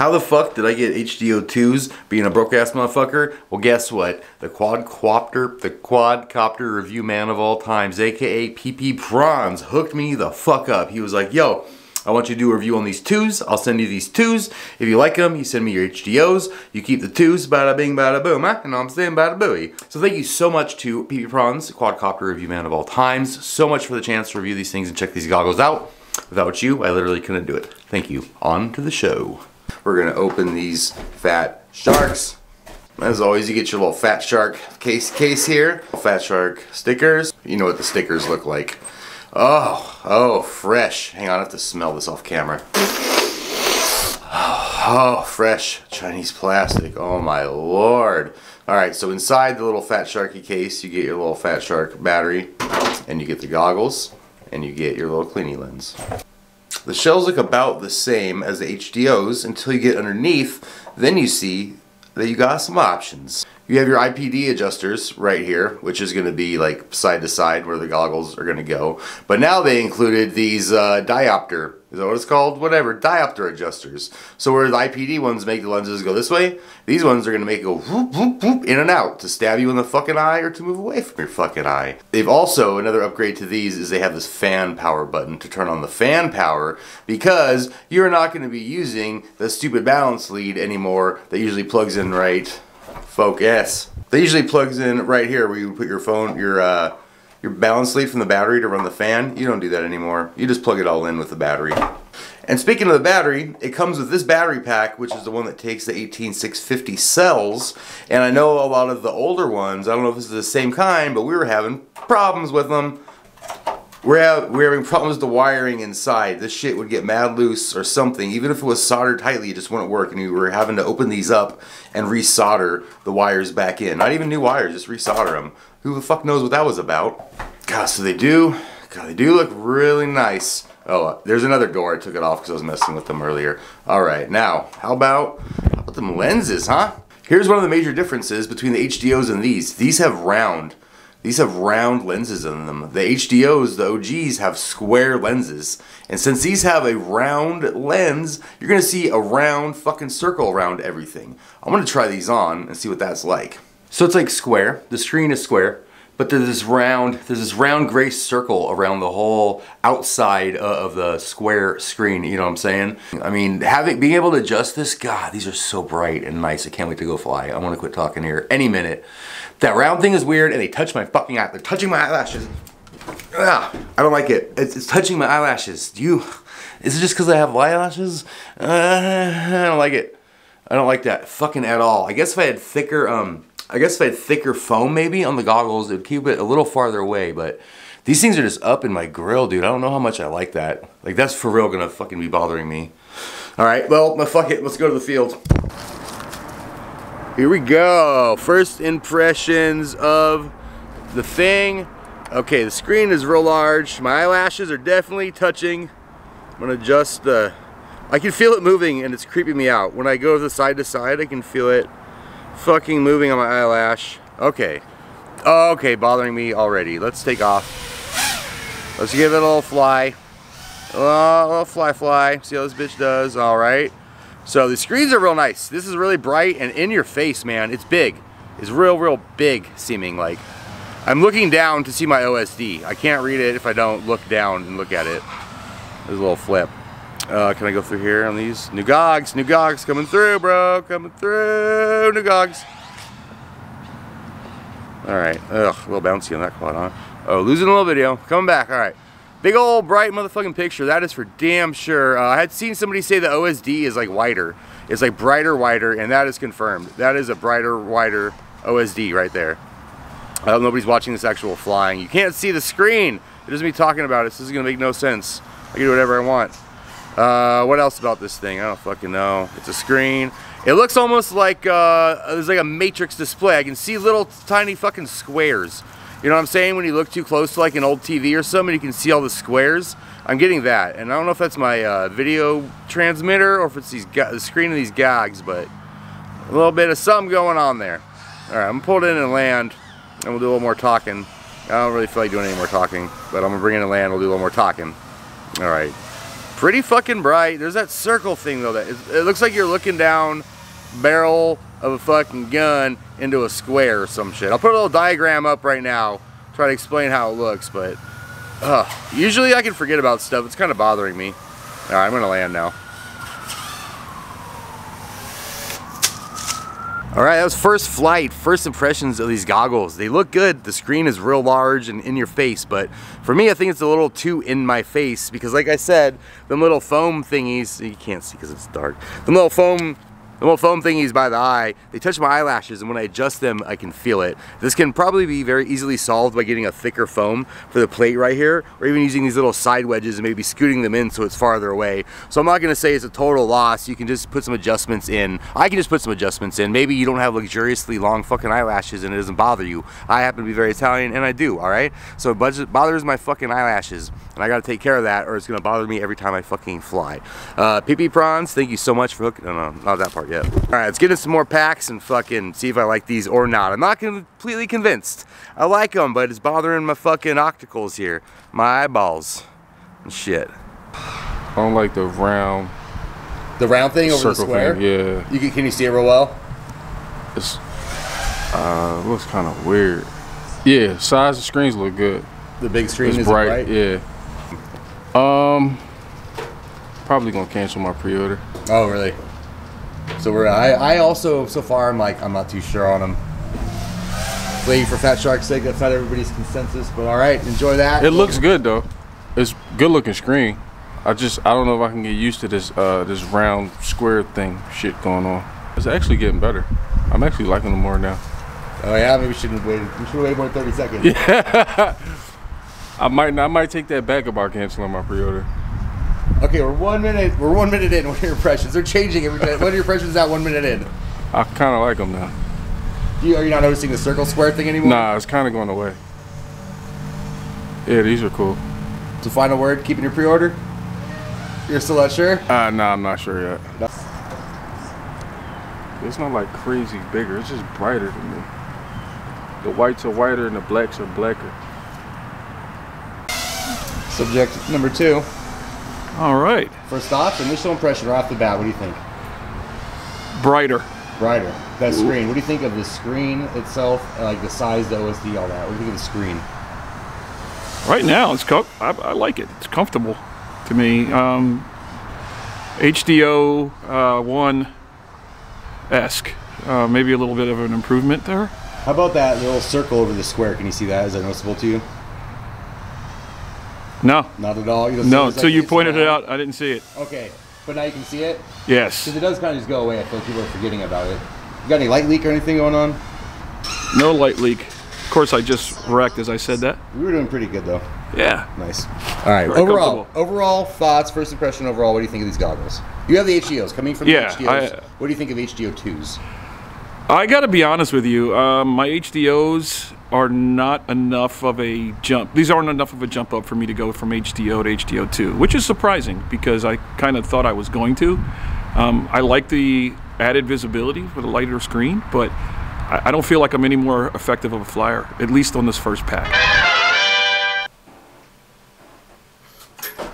How the fuck did I get HDO2s being a broke ass motherfucker? Well, guess what? The quadcopter, the quadcopter review man of all times, aka PP Prawns, hooked me the fuck up. He was like, yo, I want you to do a review on these twos. I'll send you these twos. If you like them, you send me your HDOs. You keep the twos, bada bing, bada boom, huh? What I'm saying? Bada booey. So thank you so much to PP Prawns, quadcopter review man of all times. So much for the chance to review these things and check these goggles out. Without you, I literally couldn't do it. Thank you. On to the show. We're gonna open these fat sharks. As always, you get your little fat shark case case here. Fat shark stickers. You know what the stickers look like. Oh, oh, fresh. Hang on, I have to smell this off camera. Oh, oh fresh Chinese plastic. Oh my lord. Alright, so inside the little Fat Sharky case, you get your little Fat Shark battery, and you get the goggles, and you get your little cleaning lens. The shells look about the same as the HDOs until you get underneath, then you see that you got some options. You have your IPD adjusters right here, which is going to be like side to side where the goggles are going to go. But now they included these uh, diopter, is that what it's called? Whatever, diopter adjusters. So where the IPD ones make the lenses go this way, these ones are going to make it go whoop, whoop, whoop, in and out to stab you in the fucking eye or to move away from your fucking eye. They've also, another upgrade to these is they have this fan power button to turn on the fan power because you're not going to be using the stupid balance lead anymore that usually plugs in right Focus. They usually plugs in right here where you put your phone, your uh, your balance lead from the battery to run the fan. You don't do that anymore. You just plug it all in with the battery. And speaking of the battery, it comes with this battery pack, which is the one that takes the 18650 cells. And I know a lot of the older ones, I don't know if this is the same kind, but we were having problems with them. We're, we're having problems with the wiring inside. This shit would get mad loose or something. Even if it was soldered tightly, it just wouldn't work. And we were having to open these up and resolder the wires back in. Not even new wires, just resolder them. Who the fuck knows what that was about? God, so they do, God, they do look really nice. Oh, there's another door. I took it off because I was messing with them earlier. All right, now, how about, how about them lenses, huh? Here's one of the major differences between the HDOs and these. These have round these have round lenses in them. The HDOs, the OGs, have square lenses. And since these have a round lens, you're to see a round fucking circle around everything. I'm to try these on and see what that's like. So it's like square. The screen is square. But there's this round, there's this round gray circle around the whole outside of the square screen, you know what I'm saying? I mean, having, being able to adjust this, God, these are so bright and nice. I can't wait to go fly. I want to quit talking here any minute. That round thing is weird and they touch my fucking eye. They're touching my eyelashes. Ah, I don't like it. It's, it's touching my eyelashes. Do you, is it just because I have eyelashes? Uh, I don't like it. I don't like that fucking at all. I guess if I had thicker, um, I guess if I had thicker foam maybe on the goggles, it would keep it a little farther away, but these things are just up in my grill, dude. I don't know how much I like that. Like, that's for real gonna fucking be bothering me. All right, well, fuck it. Let's go to the field. Here we go. First impressions of the thing. Okay, the screen is real large. My eyelashes are definitely touching. I'm gonna adjust the, I can feel it moving and it's creeping me out. When I go the side to side, I can feel it fucking moving on my eyelash. Okay. Oh, okay, bothering me already. Let's take off. Let's give it a little fly. A little fly fly. See how this bitch does. Alright. So the screens are real nice. This is really bright and in your face, man. It's big. It's real, real big seeming like. I'm looking down to see my OSD. I can't read it if I don't look down and look at it. There's a little flip. Uh, can I go through here on these? New gogs, new gogs coming through, bro. Coming through, new gogs. All right, ugh, a little bouncy on that quad, huh? Oh, losing a little video. Coming back, all right. Big old bright motherfucking picture. That is for damn sure. Uh, I had seen somebody say the OSD is like whiter. It's like brighter, whiter, and that is confirmed. That is a brighter, whiter OSD right there. I hope nobody's watching this actual flying. You can't see the screen. It doesn't talking about it. This is gonna make no sense. I can do whatever I want. Uh, what else about this thing? I don't fucking know. It's a screen. It looks almost like uh, there's like a matrix display. I can see little tiny fucking squares. You know what I'm saying? When you look too close to like an old TV or something, you can see all the squares. I'm getting that. And I don't know if that's my uh, video transmitter or if it's these the screen of these gags, but a little bit of something going on there. All right, I'm gonna pull it in and land, and we'll do a little more talking. I don't really feel like doing any more talking, but I'm gonna bring in and land, we'll do a little more talking. All right pretty fucking bright. There's that circle thing though. That it looks like you're looking down barrel of a fucking gun into a square or some shit. I'll put a little diagram up right now, try to explain how it looks, but uh, usually I can forget about stuff. It's kind of bothering me. All right, I'm gonna land now. All right, that was first flight, first impressions of these goggles. They look good. The screen is real large and in your face, but for me, I think it's a little too in my face because like I said, them little foam thingies, you can't see because it's dark, them little foam the little foam thingies by the eye, they touch my eyelashes and when I adjust them, I can feel it. This can probably be very easily solved by getting a thicker foam for the plate right here, or even using these little side wedges and maybe scooting them in so it's farther away. So I'm not gonna say it's a total loss. You can just put some adjustments in. I can just put some adjustments in. Maybe you don't have luxuriously long fucking eyelashes and it doesn't bother you. I happen to be very Italian and I do, all right? So it bothers my fucking eyelashes and I gotta take care of that or it's gonna bother me every time I fucking fly. Uh, PP Prawns, thank you so much for hooking, no, no, not that part yet. All right, let's get in some more packs and fucking see if I like these or not. I'm not completely convinced. I like them, but it's bothering my fucking octacles here. My eyeballs and shit. I don't like the round. The round thing over the square? Thing, yeah. You can, can you see it real well? It's, uh, looks kind of weird. Yeah, size of screens look good. The big screen it's is bright, bright? Yeah. Um, probably gonna cancel my pre-order. Oh, really? So we're I, I also so far I'm like I'm not too sure on them. Waiting for Fat Shark's sake. That's not everybody's consensus, but all right, enjoy that. It looks good though. It's good looking screen. I just I don't know if I can get used to this uh, this round square thing shit going on. It's actually getting better. I'm actually liking them more now. Oh yeah, maybe we shouldn't wait. We should wait more than 30 seconds. Yeah. I might I might take that back about canceling my pre-order. Okay, we're one minute. We're one minute in. What are your impressions? They're changing every minute. What are your impressions at one minute in? I kind of like them now. You, are you not noticing the circle square thing anymore? Nah, it's kind of going away. Yeah, these are cool. So final word, keeping your pre-order? You're still not sure? Uh, no, nah, I'm not sure yet. No. It's not like crazy bigger. It's just brighter to me. The whites are whiter and the blacks are blacker. Subject number two. All right. First thoughts, initial impression right off the bat. What do you think? Brighter. Brighter. That Ooh. screen. What do you think of the screen itself? Like the size, the OSD, all that. What do you think of the screen? Right now, it's I, I like it. It's comfortable to me. Um, HDO uh, one esque. Uh, maybe a little bit of an improvement there. How about that little circle over the square? Can you see that? Is that noticeable to you? No. Not at all? You no, until like you pointed it out, I didn't see it. Okay, but now you can see it? Yes. Because it does kind of just go away. I feel like people are forgetting about it. You got any light leak or anything going on? No light leak. Of course, I just wrecked as I said that. We were doing pretty good though. Yeah. Nice. All right. Very overall, overall thoughts, first impression. Overall, what do you think of these goggles? You have the HDOs coming from yeah, the HDOs. I, what do you think of HDO twos? I got to be honest with you. Um, my HDOs are not enough of a jump. These aren't enough of a jump up for me to go from HDO to HDO2, which is surprising because I kind of thought I was going to. Um, I like the added visibility with a lighter screen, but I, I don't feel like I'm any more effective of a flyer, at least on this first pack.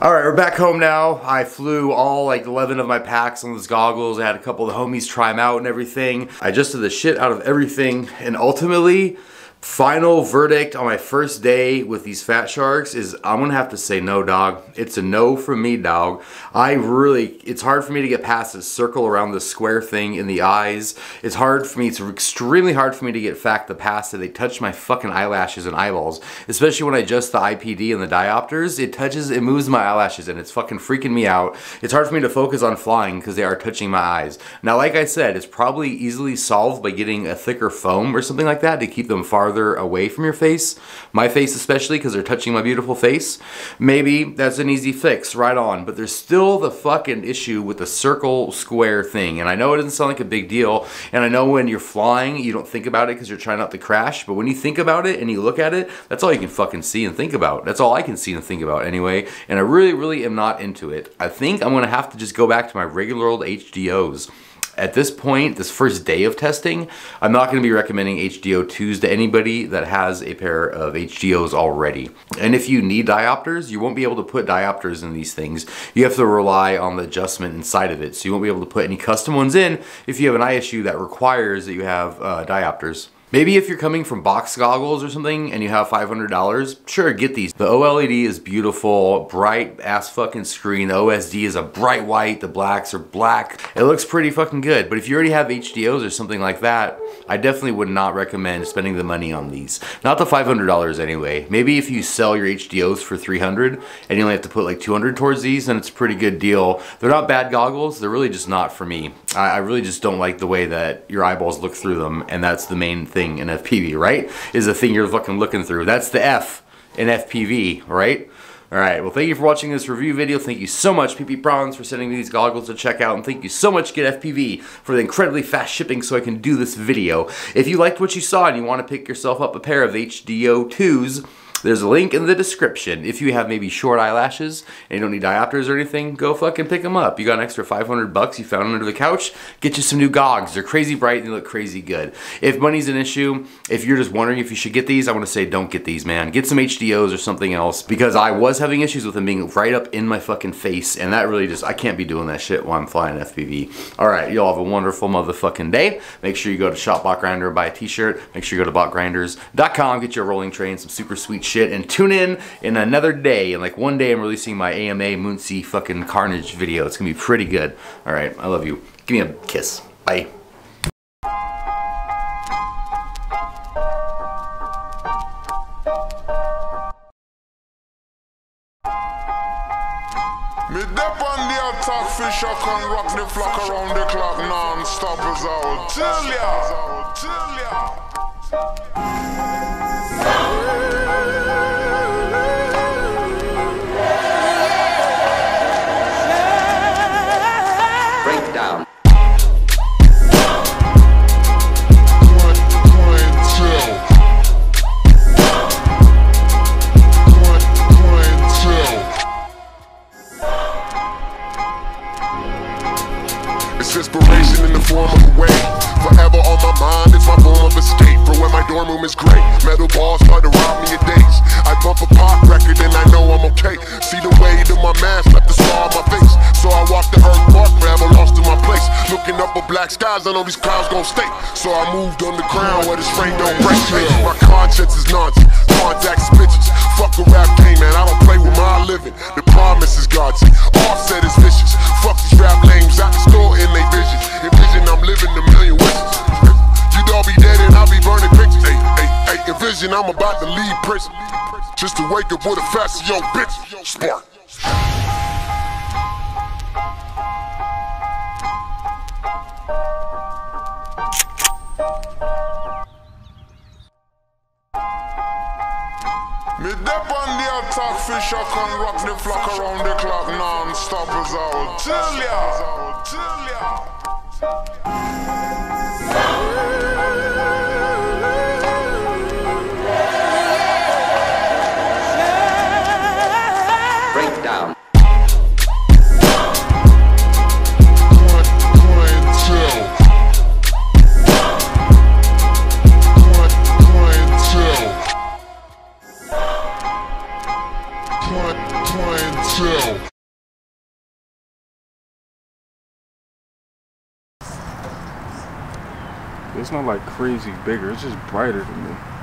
All right, we're back home now. I flew all like 11 of my packs on those goggles. I had a couple of the homies try them out and everything. I adjusted the shit out of everything and ultimately Final verdict on my first day with these fat sharks is I'm gonna have to say no, dog. It's a no from me, dog. I really, it's hard for me to get past the circle around the square thing in the eyes. It's hard for me, it's extremely hard for me to get fact the past that they touch my fucking eyelashes and eyeballs. Especially when I adjust the IPD and the diopters, it touches, it moves my eyelashes and it's fucking freaking me out. It's hard for me to focus on flying because they are touching my eyes. Now, like I said, it's probably easily solved by getting a thicker foam or something like that to keep them farther farther away from your face, my face especially because they're touching my beautiful face, maybe that's an easy fix, right on. But there's still the fucking issue with the circle square thing. And I know it doesn't sound like a big deal. And I know when you're flying, you don't think about it because you're trying not to crash. But when you think about it and you look at it, that's all you can fucking see and think about. That's all I can see and think about anyway. And I really, really am not into it. I think I'm going to have to just go back to my regular old HDOs. At this point, this first day of testing, I'm not going to be recommending HDO2s to anybody that has a pair of HDOs already. And if you need diopters, you won't be able to put diopters in these things. You have to rely on the adjustment inside of it. So you won't be able to put any custom ones in if you have an eye issue that requires that you have uh, diopters. Maybe if you're coming from box goggles or something and you have $500, sure, get these. The OLED is beautiful, bright ass fucking screen. The OSD is a bright white, the blacks are black. It looks pretty fucking good. But if you already have HDOs or something like that, I definitely would not recommend spending the money on these. Not the $500 anyway. Maybe if you sell your HDOs for 300 and you only have to put like 200 towards these, then it's a pretty good deal. They're not bad goggles. They're really just not for me. I, really just don't like the way that your eyeballs look through them and that's the main thing in FPV, right? Is the thing you're fucking looking through. That's the F in FPV, right? Alright, well thank you for watching this review video. Thank you so much PP Prawns for sending me these goggles to check out. And thank you so much GetFPV for the incredibly fast shipping so I can do this video. If you liked what you saw and you want to pick yourself up a pair of HDO 2s, there's a link in the description. If you have maybe short eyelashes and you don't need diopters or anything, go fucking pick them up. You got an extra 500 bucks you found them under the couch, get you some new gogs. They're crazy bright and they look crazy good. If money's an issue, if you're just wondering if you should get these, I want to say don't get these, man. Get some HDOs or something else because I was having issues with them being right up in my fucking face and that really just, I can't be doing that shit while I'm flying FPV. All right, y'all have a wonderful motherfucking day. Make sure you go to Shop Bot Grinder, buy a t-shirt. Make sure you go to botgrinders.com, get your rolling train, some super sweet shit shit and tune in in another day. And like one day I'm releasing my AMA Moonsea fucking Carnage video. It's gonna be pretty good. All right, I love you. Give me a kiss. Bye. Me on the attack fish, I can rock the flock around the clock non-stop tell ya. Know these clouds gon' stay So I moved on the ground where this rain don't break My conscience is nonsense, contacts bitches Fuck a rap game, man, I don't play with my living The promise is God's Offset is vicious Fuck these rap lames out the store in they vision. Envision I'm living a million wishes. You'd all be dead and I'll be burning pictures. Hey, hey, hey, envision I'm about to leave prison. Just to wake up with a fast yo bitch. Spark. Dep on the attack fish, I can rock the flock around the clock non-stop as I will tell ya. Breakdown. Not like crazy bigger, it's just brighter than me.